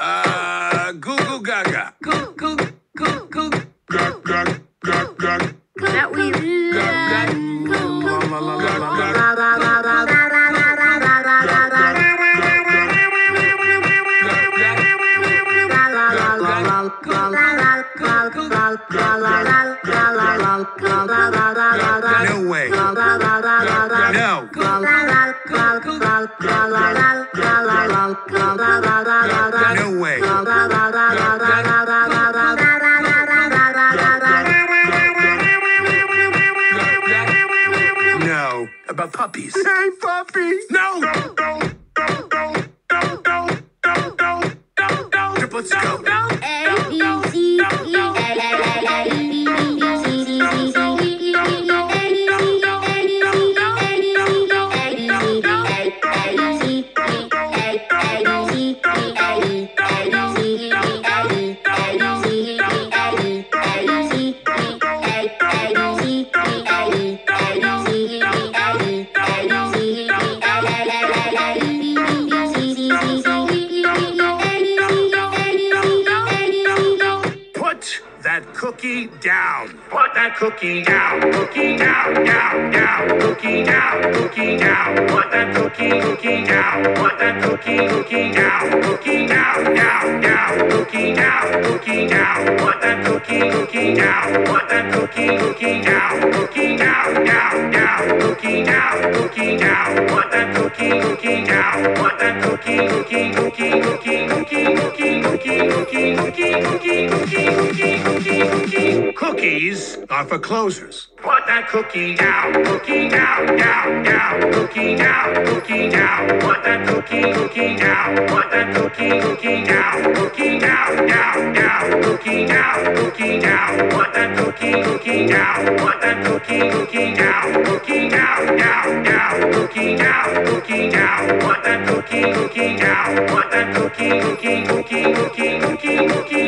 Uh, goo goo gaga. Goo goo goo goo. Gug gug gug gug. That we Gug gug. La la la la la. No puppies. Hey, puppy. No. Don't, don't, don't, don't, don't, don't, don't, don't, don't, don't. Let's la la la. Cookie down. Put that cookie down. Cookie down, down, down. Cookie down, cookie down. Put that cookie, cookie down. Put that cookie, cookie down. Cookie down, down, down. Cookie down, cookie down. Put that cookie, cookie down. Put that cookie, cookie down. Cookie down, down, down. Cookie down, cookie down. Put that cookie, cookie down. Put that cookie, cookie, cookie, cookie, cookie, cookie, cookie, cookie, cookie, cookie, cookie, cookie, cookie. Cookies are for closers. Put that cookie down, cookie down, down, down, cookie down, cookie down. Put that cookie, cookie down. Put that cookie, cookie down, cookie down, down, down, cookie down, cookie down. Put that cookie, cookie down. Put that cookie, cookie down, cookie down, down, down, cookie down, cookie down. Put that cookie, cookie down. Put that cookie, cookie, cookie, cookie, cookie, cookie,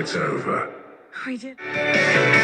it's over. I did.